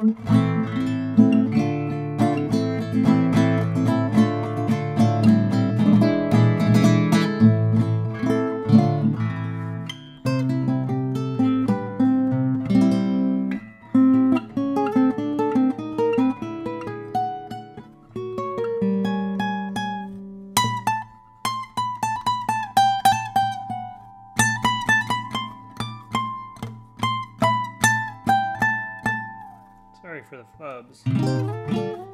thank mm -hmm. you Sorry for the fubs.